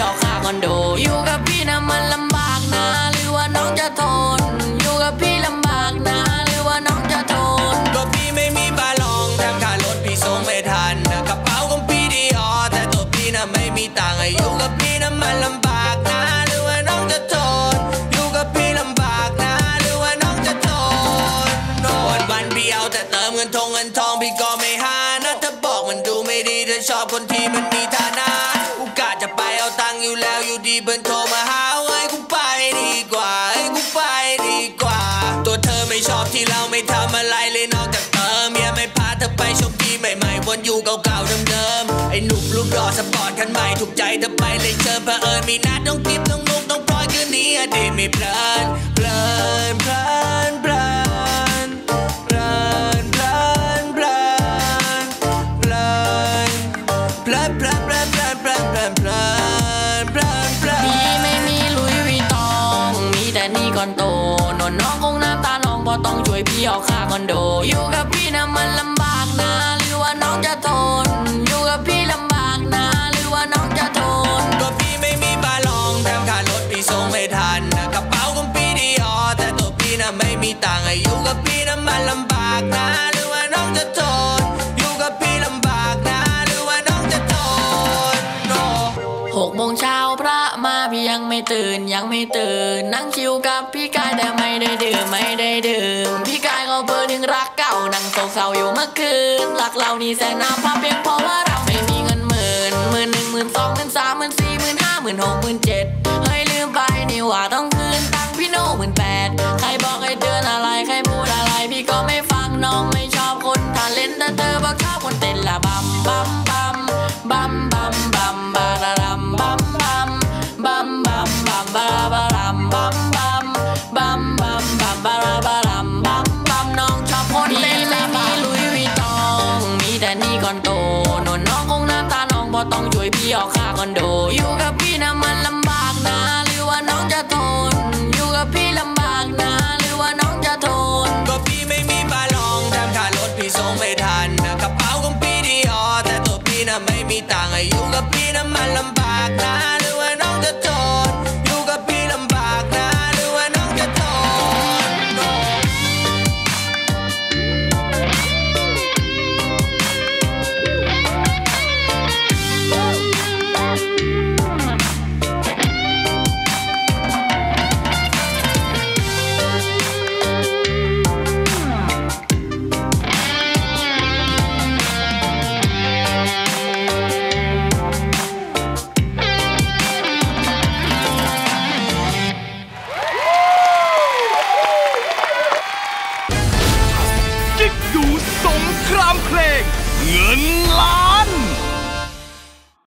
ต้องช่วยพี่เอาค่าคอนโด อยู่กับพี่นะมันลำบากนะ หรือว่าน้องจะทน อยู่กับพี่ลำบากนะ หรือว่าน้องจะทนก็พี่ไม่มีบาลองแถมค่ารถพี่ส่งไม่ทันนะกระเป๋าของพี่ดีออแต่ตัวพี่น่ะไม่มีตังค์อยู่กับพี่น่ะมันลำบากนะหรือว่าน้องจะทน อยู่กับพี่ลำบากนะ หรือว่าน้องจะทนน่วันวันพี่เอาแต่เติมเงินทงเงินทองพี่ก็ไม่หานะถ้าบอกมันดูไม่ดีเธอชอบคนที่มันมีฐานะ เบิร์นโทรมาหาไอ้กูไปดีกว่าไอ้กูไปดีกว่า ตัวเธอไม่ชอบที่เราไม่ทำอะไรเลยนอกจากเติมยังไม่พาเธอไปชมที่ใหม่ๆวนอยู่เก่าๆเดิมๆไอ้หนุ่มรูปรอสปอร์ตคันใหม่ถูกใจเธอไปเลยเชิญเผอิญมีนัดต้องกิฟต้องมุกต้องพลอยคืนนี้อดีตไม่เพลินเพลินเพลิน ก่อนโตนนน้องคงน้ำตาน้องเพอต้องช่วยพี่เอาค่าคอนโด อยู่กับพี่นะมันลำบากนะ หรือว่าน้องจะทน อยู่กับพี่ลำบากนะ หรือว่าน้องจะทนก็พี่ไม่มีบาลองแถมค่ารถพี่ส่งไม่ทันนะกระเป๋าของพี่ดีออแต่ตัวพี่น่ะไม่มีตังค์อยู่กับพี่น่ะมันลำบากนะ หรือว่าน้องจะทน ยังไม่ตื่นยังไม่ตื่น นั่งชิวกับพี่กายแต่ไม่ได้ดื่มไม่ได้ดื่ม พี่กายก็เปิดถึงรักเก่านั่งโศกเศร้าอยู่เมื่อคืนรักเรานี่แสนน่าภาเพียงเพราะว่าเราไม่มีเงินหมื่นหมื่นหนึ่งหมื่นสองหมื่นสามหมื่นสี่หมื่นห้าหมื่นหกหมื่นเจ็ดเฮ้ยลืมไปนี่ว่าต้องคืนตังค์พี่โน่หมื่นแปดใครบอกให้เตือนอะไรใครพูดอะไร พี่ก็ไม่ฟังน้องไม่ชอบคนทาเล่นแต่เธอบอกชอบคนเต้นละบัมบัม คอนโด อยู่กับพี่นะมันลำบากนะ หรือว่าน้องจะทน อยู่กับพี่ลำบากนะ หรือว่าน้องจะทน ก็พี่ไม่มีบาลองแถมค่ารถพี่ส่งไม่ทันนะกระเป๋าของพี่ดีออแต่ตัวพี่น่ะไม่มีตังค์อยู่กับพี่น่ะมันลำบากนะ หรือว่าน้องจะทน เพลงเงินล้าน